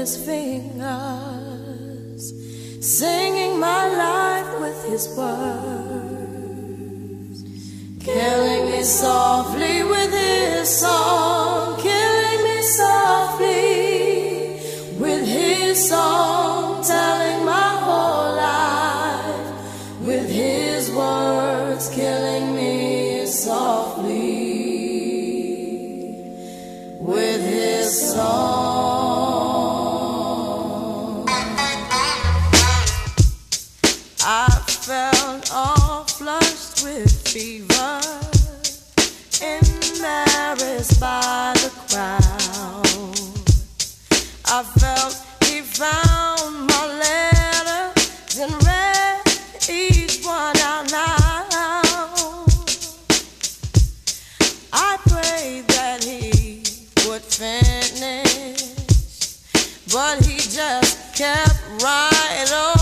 his fingers, singing my life with his words, killing me softly with his song, killing me softly with his song, telling my whole life with his words, killing me softly with his song. I felt all flushed with fever, embarrassed by the crowd. I felt but he just kept right on.